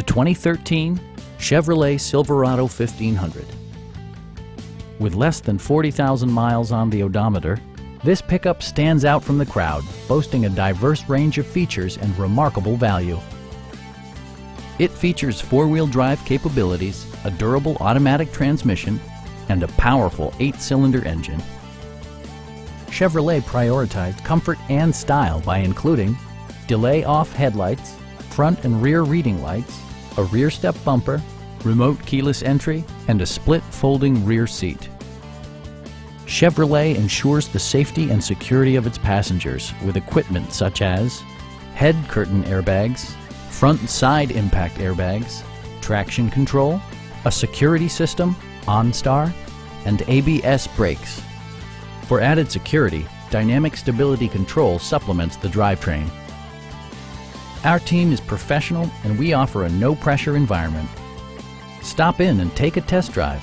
the 2013 Chevrolet Silverado 1500. With less than 40,000 miles on the odometer, this pickup stands out from the crowd, boasting a diverse range of features and remarkable value. It features four-wheel drive capabilities, a durable automatic transmission, and a powerful eight-cylinder engine. Chevrolet prioritized comfort and style by including delay off headlights, front and rear reading lights, a rear step bumper, remote keyless entry, and a split folding rear seat. Chevrolet ensures the safety and security of its passengers with equipment such as head curtain airbags, front and side impact airbags, traction control, a security system, OnStar, and ABS brakes. For added security, Dynamic Stability Control supplements the drivetrain. Our team is professional and we offer a no-pressure environment. Stop in and take a test drive.